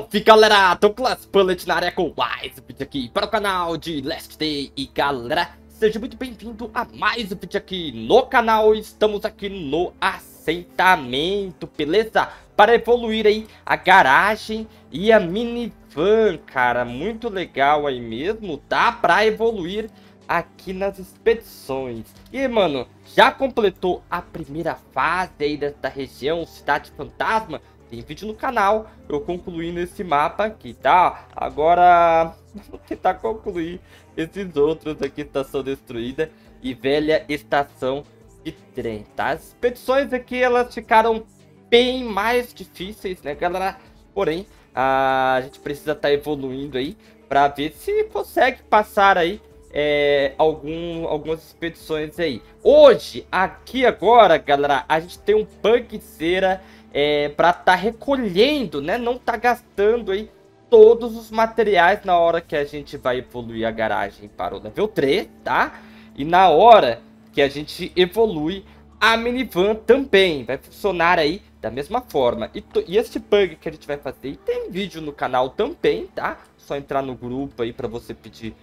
Salve galera, Douglas Bullet na área com mais um vídeo aqui para o canal de Last Day E galera, seja muito bem-vindo a mais um vídeo aqui no canal Estamos aqui no assentamento, beleza? Para evoluir aí a garagem e a minivan, cara Muito legal aí mesmo, tá? Para evoluir aqui nas expedições E mano, já completou a primeira fase aí desta região, Cidade Fantasma? Tem vídeo no canal eu concluindo esse mapa aqui, tá? Agora, vou tentar concluir esses outros aqui, estação destruída e velha estação de trem, tá? As expedições aqui, elas ficaram bem mais difíceis, né, galera? Porém, a gente precisa estar tá evoluindo aí para ver se consegue passar aí é, algum, algumas expedições aí. Hoje, aqui agora, galera, a gente tem um punkzeira é, para estar tá recolhendo, né? Não tá gastando aí todos os materiais na hora que a gente vai evoluir a garagem para o level 3, tá? E na hora que a gente evolui a minivan também, vai funcionar aí da mesma forma. E, e este bug que a gente vai fazer, tem vídeo no canal também, tá? Só entrar no grupo aí para você pedir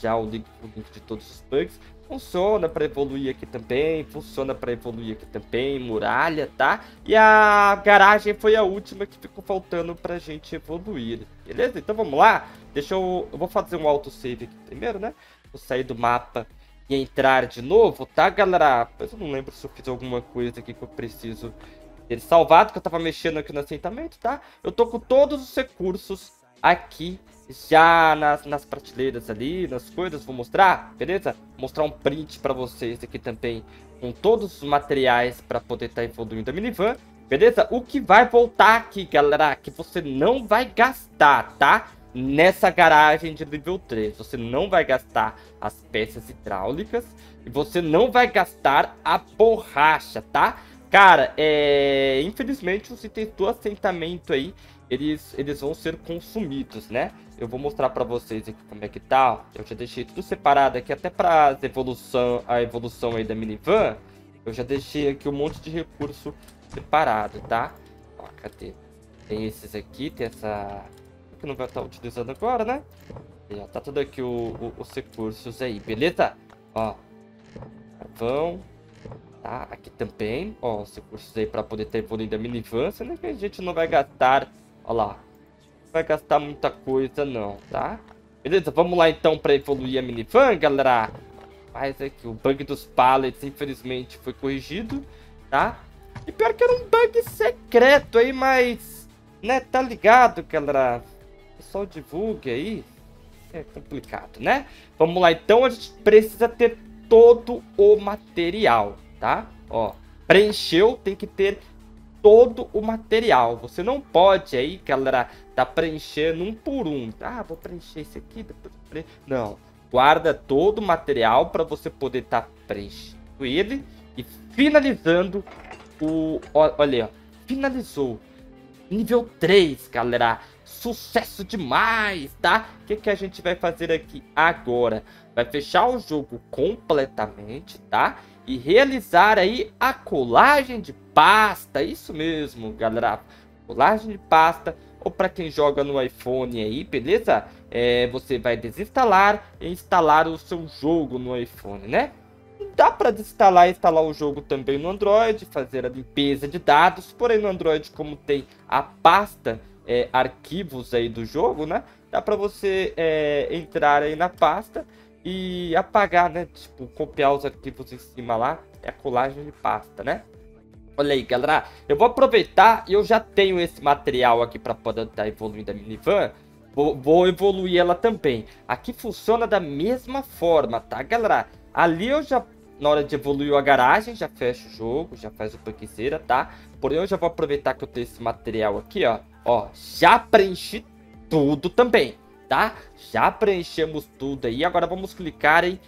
já o link, o link de todos os bugs. Funciona para evoluir aqui também, funciona para evoluir aqui também, muralha, tá? E a garagem foi a última que ficou faltando pra gente evoluir, beleza? Então vamos lá, deixa eu... Eu vou fazer um autosave aqui primeiro, né? Vou sair do mapa e entrar de novo, tá, galera? Mas eu não lembro se eu fiz alguma coisa aqui que eu preciso ter salvado, que eu tava mexendo aqui no assentamento, tá? Eu tô com todos os recursos aqui já nas, nas prateleiras ali, nas coisas, vou mostrar, beleza? Mostrar um print para vocês aqui também, com todos os materiais para poder estar tá evoluindo a minivan, beleza? O que vai voltar aqui, galera, que você não vai gastar, tá? Nessa garagem de nível 3, você não vai gastar as peças hidráulicas e você não vai gastar a borracha, tá? Cara, é... infelizmente os itens do assentamento aí, eles, eles vão ser consumidos, né? Eu vou mostrar para vocês aqui como é que tá. Eu já deixei tudo separado aqui, até para evolução, a evolução aí da minivan. Eu já deixei aqui um monte de recurso separado, tá? Ó, cadê? Tem esses aqui, tem essa... Que não vai estar utilizando agora, né? E, ó, tá tudo aqui o, o, os recursos aí, beleza? Ó, carvão, tá? Aqui também, ó, os recursos aí para poder ter evoluído a minivan, sendo que a gente não vai gastar, ó lá, vai gastar muita coisa não, tá? Beleza, vamos lá então para evoluir a minivan, galera. Mas aqui, o bug dos pallets, infelizmente, foi corrigido, tá? E pior que era um bug secreto aí, mas... Né, tá ligado, galera? O pessoal divulgue aí. É complicado, né? Vamos lá então, a gente precisa ter todo o material, tá? Ó, preencheu, tem que ter todo o material. Você não pode aí, galera, tá preenchendo um por um. Ah, vou preencher esse aqui, depois. Não. Guarda todo o material para você poder estar tá preenchendo ele e finalizando o... Olha, ó. Finalizou. Nível 3, galera. Sucesso demais, tá? O que, que a gente vai fazer aqui agora? Vai fechar o jogo completamente, tá? E realizar aí a colagem de pasta. Isso mesmo, galera. Colagem de pasta. Ou para quem joga no iPhone aí, beleza? É, você vai desinstalar e instalar o seu jogo no iPhone, né? Dá para desinstalar e instalar o jogo também no Android, fazer a limpeza de dados. Porém, no Android, como tem a pasta é, arquivos aí do jogo, né? Dá para você é, entrar aí na pasta e apagar, né? Tipo, copiar os arquivos em cima lá. É a colagem de pasta, né? Olha aí, galera. Eu vou aproveitar e eu já tenho esse material aqui para poder estar tá evoluindo a minivan. Vou, vou evoluir ela também. Aqui funciona da mesma forma, tá, galera? Ali eu já na hora de evoluir a garagem, já fecha o jogo, já faz o punkzeira, tá? Porém, eu já vou aproveitar que eu tenho esse material aqui, ó. Ó, já preenchi tudo também, tá? Já preenchemos tudo aí. Agora vamos clicar em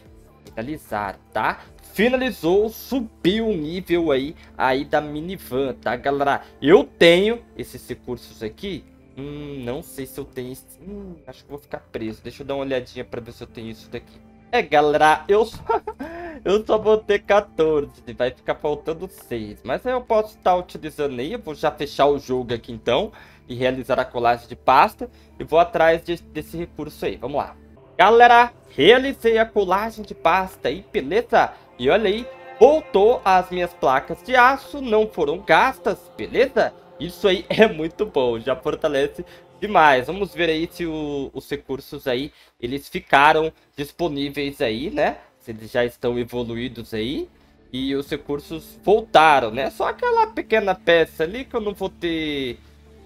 finalizar, tá? Finalizou, subiu o nível aí, aí da minivan, tá, galera? Eu tenho esses recursos aqui. Hum, não sei se eu tenho... Hum, acho que vou ficar preso. Deixa eu dar uma olhadinha pra ver se eu tenho isso daqui. É, galera, eu eu só vou ter 14, vai ficar faltando 6. Mas aí eu posso estar utilizando aí, eu vou já fechar o jogo aqui então. e realizar a colagem de pasta. E vou atrás de, desse recurso aí, vamos lá. Galera, realizei a colagem de pasta aí, beleza? E olha aí, voltou as minhas placas de aço, não foram gastas, beleza? Isso aí é muito bom, já fortalece demais. Vamos ver aí se o, os recursos aí, eles ficaram disponíveis aí, né? Eles já estão evoluídos aí. E os recursos voltaram, né? Só aquela pequena peça ali que eu não vou ter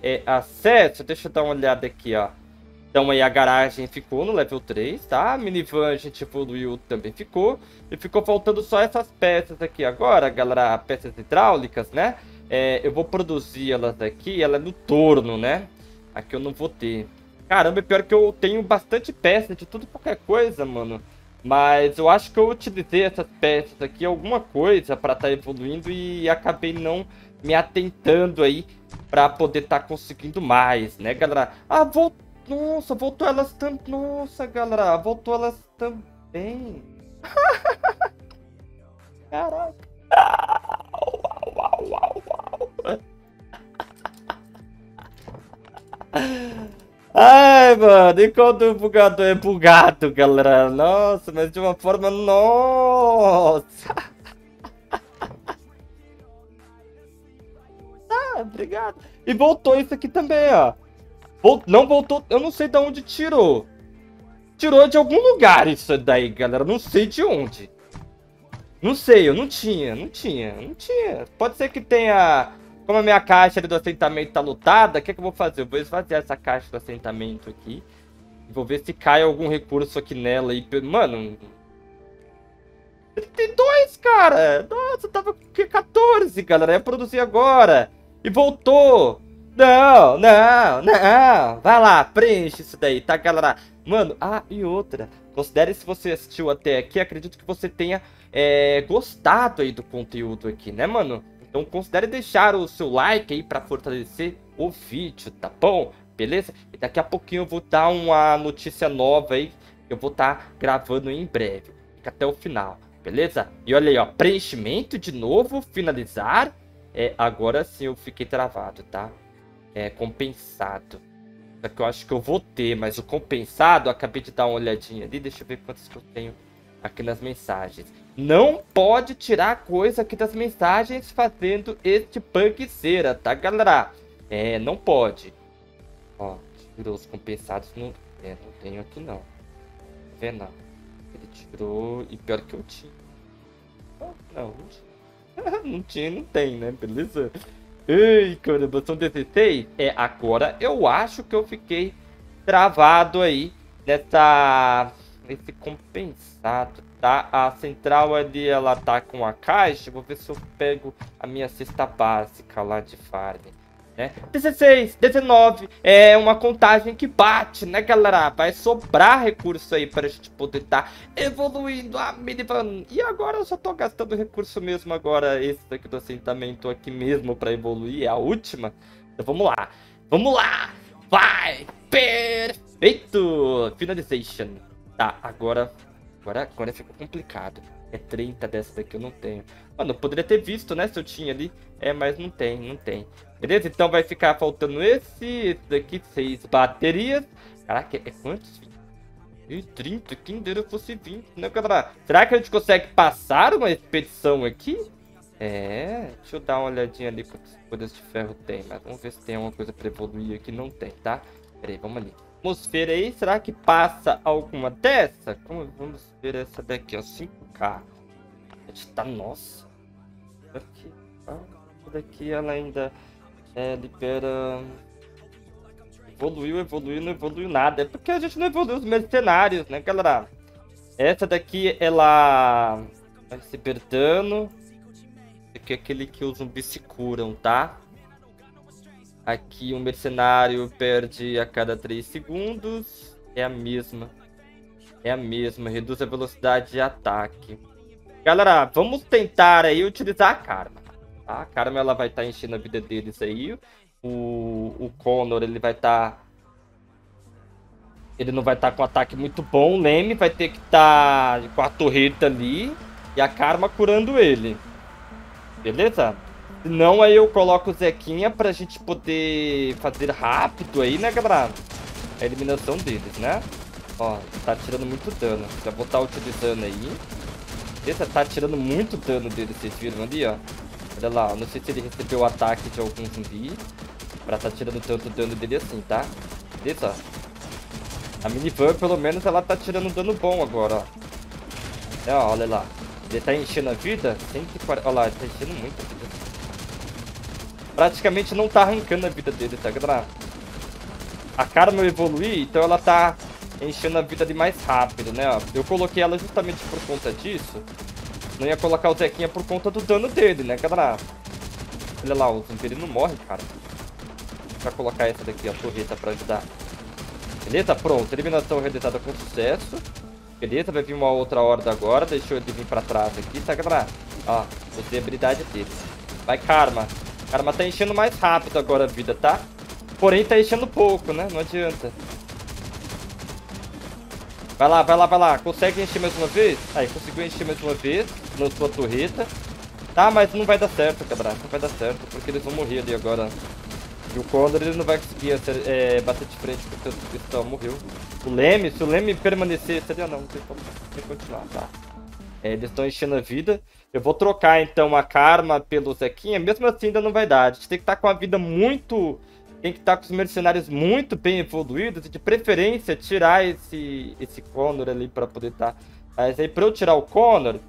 é, acesso. Deixa eu dar uma olhada aqui, ó. Então aí a garagem ficou no level 3, tá? A minivan a gente evoluiu, também ficou. E ficou faltando só essas peças aqui agora, galera, peças hidráulicas, né? É, eu vou produzir elas aqui, ela é no torno, né? Aqui eu não vou ter. Caramba, é pior que eu tenho bastante peça de tudo qualquer coisa, mano. Mas eu acho que eu utilizei essas peças aqui, alguma coisa, pra estar tá evoluindo e acabei não me atentando aí pra poder estar tá conseguindo mais, né, galera? Ah, voltou nossa, voltou elas também. Nossa, galera, voltou elas também. Caraca. Uau, uau, uau, uau. Ai, mano, e quando o bugador é bugado, galera? Nossa, mas de uma forma... Nossa! Ah, obrigado. E voltou isso aqui também, ó. Não voltou, eu não sei de onde tirou. Tirou de algum lugar isso daí, galera. Não sei de onde. Não sei, eu não tinha, não tinha, não tinha. Pode ser que tenha... Como a minha caixa do assentamento tá lotada, o que, é que eu vou fazer? Eu vou esvaziar essa caixa do assentamento aqui. Vou ver se cai algum recurso aqui nela. E, mano... 32, cara! Nossa, tava com 14, galera. Eu produzir agora. E voltou. Não, não, não. Vai lá, preenche isso daí, tá, galera? Mano, ah, e outra. Considere se você assistiu até aqui, acredito que você tenha é, gostado aí do conteúdo aqui, né, mano? Então considere deixar o seu like aí pra fortalecer o vídeo, tá bom? Beleza? E daqui a pouquinho eu vou dar uma notícia nova aí, eu vou estar tá gravando em breve. Fica até o final, beleza? E olha aí, ó, preenchimento de novo, finalizar. É, agora sim eu fiquei travado, tá? é, compensado. Só que eu acho que eu vou ter, mas o compensado, acabei de dar uma olhadinha ali, deixa eu ver quantos que eu tenho aqui nas mensagens. Não pode tirar coisa aqui das mensagens fazendo este bugzeira, tá, galera? É, não pode. Ó, tirou os compensados, não, é, não tenho aqui não. Tá vendo? Ele tirou, e pior que eu tinha. Não, não não tinha, não tem, né, beleza? Ei, caramba, são 16? É, agora eu acho que eu fiquei travado aí nessa... Nesse compensado, tá? A central ali, ela tá com a caixa. Vou ver se eu pego a minha cesta básica lá de farm né? 16, 19, é uma contagem que bate, né, galera? Vai sobrar recurso aí pra gente poder estar tá evoluindo a minivan. E agora eu só tô gastando recurso mesmo agora, esse daqui do assentamento aqui mesmo pra evoluir, é a última. Então vamos lá, vamos lá, vai, perfeito, finalization. Tá, agora, agora, agora ficou complicado. É 30 dessa daqui eu não tenho. Mano, eu poderia ter visto, né, se eu tinha ali. É, mas não tem, não tem. Beleza? Então vai ficar faltando esse, esse daqui, seis baterias. Caraca, é quantos? E 30, quem dera fosse 20, né, galera? Será que a gente consegue passar uma expedição aqui? É, deixa eu dar uma olhadinha ali quantas coisas de ferro tem, mas vamos ver se tem alguma coisa pra evoluir aqui. Não tem, tá? Pera aí, vamos ali. Vamos ver aí, será que passa alguma dessa? Como, vamos ver essa daqui, ó, 5K. A gente tá, nossa. Aqui, ah, daqui ela ainda é, libera... Evoluiu, evoluiu, não evoluiu nada. É porque a gente não evoluiu os mercenários, né, galera? Essa daqui, ela vai receber dano. Aqui é aquele que os zumbis se curam, tá? Aqui um mercenário perde a cada 3 segundos. É a mesma. É a mesma. Reduz a velocidade de ataque. Galera, vamos tentar aí utilizar a Karma. A Karma ela vai estar tá enchendo a vida deles aí. O, o Connor ele vai estar... Tá... Ele não vai estar tá com ataque muito bom. O Leme vai ter que estar tá com a torreta ali. E a Karma curando ele. Beleza? Senão aí eu coloco o Zequinha pra gente poder fazer rápido aí, né, galera? A eliminação deles, né? Ó, tá tirando muito dano. Já vou estar tá utilizando aí. Esse tá tirando muito dano dele, vocês viram ali, ó. Olha lá, não sei se ele recebeu o ataque de algum zumbi. Pra tá tirando tanto dano dele assim, tá? Beleza? A minivan, pelo menos, ela tá tirando dano bom agora, ó. É, ó, olha lá. Ele tá enchendo a vida? 140... Olha lá, ele tá enchendo muito a vida. Praticamente não tá arrancando a vida dele, tá, galera? A Karma evoluir, então ela tá enchendo a vida de mais rápido, né? Eu coloquei ela justamente por conta disso. Não ia colocar o Zequinha por conta do dano dele, né, galera? Olha lá, o zumbi não morre, cara. Pra colocar essa daqui, a torreta, pra ajudar. Beleza? Pronto, eliminação realizada com sucesso. Beleza, vai vir uma outra horda agora. Deixa ele vir pra trás aqui, tá, galera? Ó, usei a habilidade dele. Vai, Karma. Karma tá enchendo mais rápido agora a vida, tá? Porém, tá enchendo pouco, né? Não adianta. Vai lá, vai lá, vai lá. Consegue encher mais uma vez? Aí, conseguiu encher mais uma vez na sua torreta. Tá, mas não vai dar certo, quebrar. Não vai dar certo, porque eles vão morrer ali agora. E o Condor, ele não vai conseguir é, bater de frente com o pistão. Morreu. O Leme, se o Leme permanecer... Seria não, não tem como continuar, tá. É, eles estão enchendo a vida. Eu vou trocar, então, a Karma pelo Zequinha. Mesmo assim, ainda não vai dar. A gente tem que estar tá com a vida muito tem que estar com os mercenários muito bem evoluídos e de preferência tirar esse, esse Connor ali para poder estar. Tá. Mas aí para eu tirar o Connor,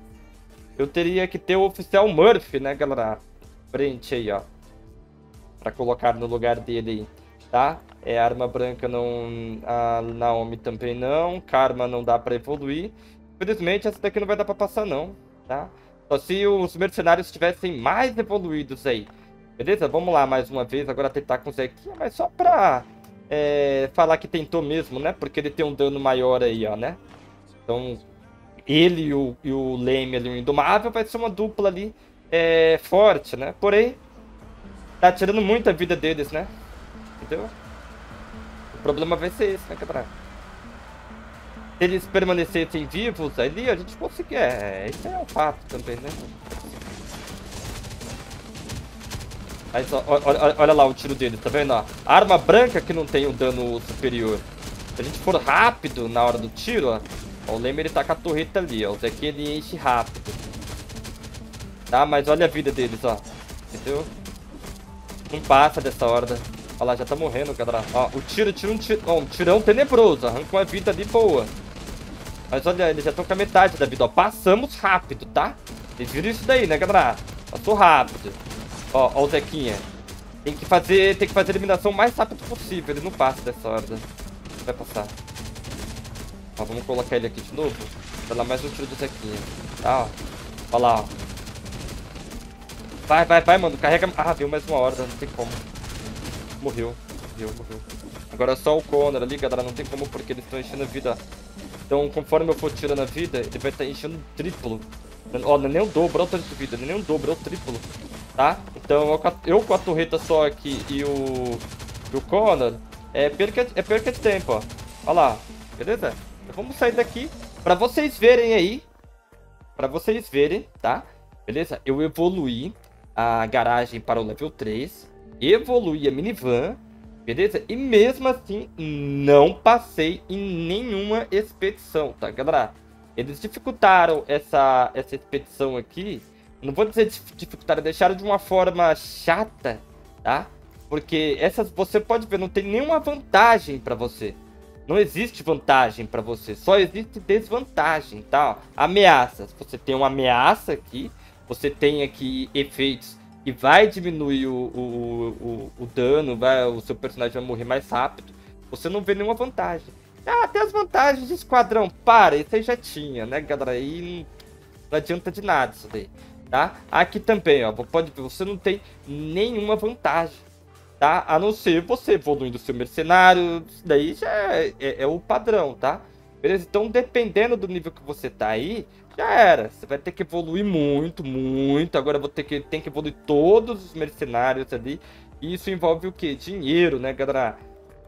eu teria que ter o oficial Murphy, né, galera? Frente aí, ó. Para colocar no lugar dele aí, tá? É, arma branca não... A Naomi também não. Karma não dá para evoluir. Infelizmente, essa daqui não vai dar para passar não, tá? Só se os mercenários estivessem mais evoluídos aí. Beleza? Vamos lá mais uma vez. Agora tentar com o Zequinha, mas só pra é, falar que tentou mesmo, né? Porque ele tem um dano maior aí, ó, né? Então, ele e o, e o Leme ali, o Indomável, vai ser uma dupla ali é, forte, né? Porém, tá tirando muita vida deles, né? Entendeu? O problema vai ser esse, né, quebrar? Se eles permanecessem vivos ali, a gente conseguia. É, isso é um fato também, né? Mas olha, olha lá o tiro dele, tá vendo? Ó? Arma branca que não tem um dano superior. Se a gente for rápido na hora do tiro, ó. ó o Leme ele tá com a torreta ali, ó. O Zequinha ele enche rápido. Tá? Mas olha a vida deles, ó. Entendeu? Não passa dessa horda. Olha lá, já tá morrendo, galera. Ó, o tiro, tiro, um, tiro, ó, um tirão tenebroso. Arranca uma vida ali boa. Mas olha, eles já estão com a metade da vida, ó. Passamos rápido, tá? Vocês viram isso daí, né, galera? Passou rápido. Ó, ó o Zequinha. Tem que fazer, tem que fazer a eliminação o mais rápido possível. Ele não passa dessa horda. Vai passar. Ó, vamos colocar ele aqui de novo. Vai lá mais um tiro do Zequinha. Tá, ó. Ó lá, ó. Vai, vai, vai, mano. Carrega... Ah, viu mais uma horda. Não tem como. Morreu. Morreu, morreu. Agora é só o Connor ali, galera. Não tem como porque eles estão enchendo a vida. Então, conforme eu for tirando a vida, ele vai estar tá enchendo triplo. Ó, não é nem o dobro, olha o tanto de vida. Não é nem o dobro, é o triplo tá? Então eu com a torreta só aqui e o, o Connor, é perca, é perca de tempo, ó. Olha lá, beleza? Então vamos sair daqui pra vocês verem aí. Pra vocês verem, tá? Beleza? Eu evoluí a garagem para o level 3. Evoluí a minivan. Beleza? E mesmo assim, não passei em nenhuma expedição, tá, galera? Eles dificultaram essa, essa expedição aqui não vou dizer dificultar, deixaram de uma forma chata, tá? Porque essas você pode ver, não tem nenhuma vantagem para você. Não existe vantagem para você, só existe desvantagem, tá? Ameaças. Você tem uma ameaça aqui, você tem aqui efeitos que vai diminuir o, o, o, o dano, vai, o seu personagem vai morrer mais rápido. Você não vê nenhuma vantagem. Ah, tem as vantagens de esquadrão. Para, isso aí já tinha, né, galera? Aí não adianta de nada isso daí tá? Aqui também, ó, pode ver, você não tem nenhuma vantagem, tá? A não ser você evoluindo seu mercenário, isso daí já é, é, é, o padrão, tá? Beleza? Então, dependendo do nível que você tá aí, já era. Você vai ter que evoluir muito, muito. Agora vou ter que, tem que evoluir todos os mercenários ali. E isso envolve o quê? Dinheiro, né, galera?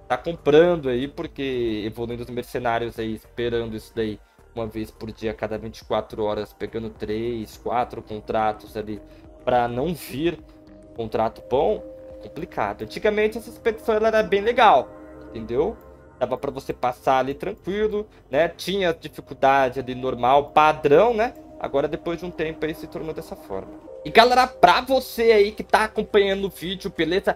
Tá comprando aí, porque evoluindo os mercenários aí, esperando isso daí uma vez por dia, cada 24 horas, pegando 3, 4 contratos ali para não vir contrato bom, complicado. Antigamente essa expedição ela era bem legal, entendeu? Dava para você passar ali tranquilo, né? Tinha dificuldade ali normal, padrão, né? Agora depois de um tempo aí se tornou dessa forma. E galera, pra você aí que tá acompanhando o vídeo, beleza?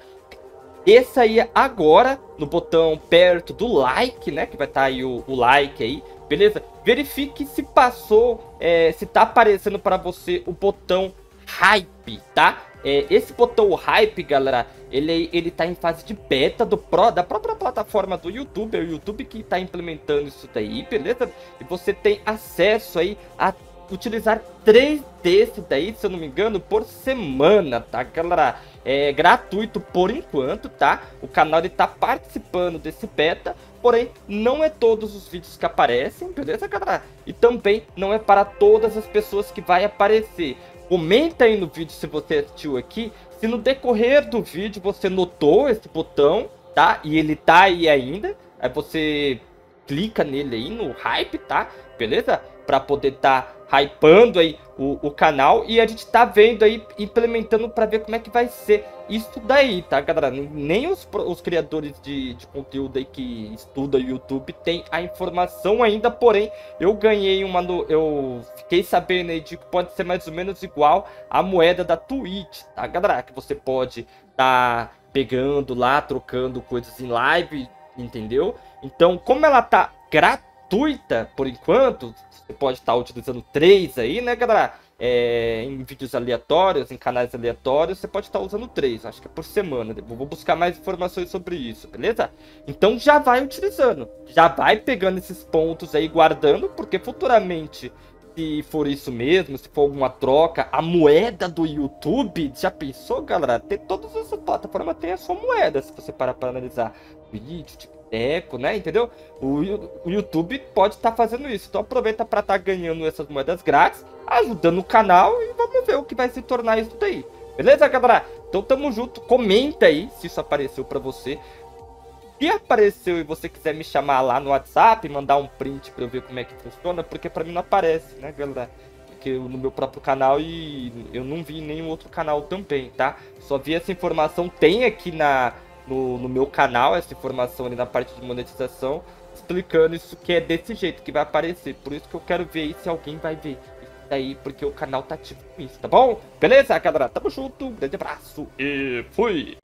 Desça aí agora no botão perto do like, né? Que vai estar tá aí o, o, like aí, beleza? Verifique se passou, é, se tá aparecendo para você o botão hype, tá? É, esse botão hype, galera, ele, ele tá em fase de beta do pro, da própria plataforma do YouTube, é o YouTube que tá implementando isso daí, beleza? E você tem acesso aí a utilizar três desses daí, se eu não me engano, por semana, tá, galera? É gratuito por enquanto, tá? O canal ele tá participando desse beta, porém não é todos os vídeos que aparecem, beleza, galera? E também não é para todas as pessoas que vai aparecer. Comenta aí no vídeo se você assistiu aqui, se no decorrer do vídeo você notou esse botão, tá? E ele tá aí ainda, aí você clica nele aí no hype, tá? Beleza? Para poder estar tá hypando aí o, o canal e a gente tá vendo aí, implementando para ver como é que vai ser isso daí, tá, galera? Nem os, os criadores de, de conteúdo aí que estudam YouTube tem a informação ainda, porém, eu ganhei uma, no, eu fiquei sabendo aí de que pode ser mais ou menos igual a moeda da Twitch, tá, galera? Que você pode tá pegando lá, trocando coisas em live, entendeu? Então, como ela tá gratuita por enquanto, você pode estar utilizando três aí, né, galera? É, em vídeos aleatórios, em canais aleatórios, você pode estar usando três, acho que é por semana. Vou buscar mais informações sobre isso, beleza? Então já vai utilizando, já vai pegando esses pontos aí, guardando, porque futuramente, se for isso mesmo, se for alguma troca, a moeda do YouTube, já pensou, galera? Tem todas essas plataformas tem a sua moeda, se você parar para analisar vídeo, tipo eco, né? Entendeu? O, o YouTube pode estar tá fazendo isso. Então aproveita para estar tá ganhando essas moedas grátis, ajudando o canal e vamos ver o que vai se tornar isso daí. Beleza, galera? Então tamo junto. Comenta aí se isso apareceu para você. Se apareceu e você quiser me chamar lá no WhatsApp, mandar um print para eu ver como é que funciona, porque para mim não aparece, né, galera? Porque no meu próprio canal e eu não vi nenhum outro canal também, tá? Só vi essa informação, tem aqui na no, no meu canal essa informação ali na parte de monetização, explicando isso que é desse jeito que vai aparecer. Por isso que eu quero ver se alguém vai ver isso daí, porque o canal tá ativo com isso, tá bom? Beleza, galera? Tamo junto, um grande abraço e fui!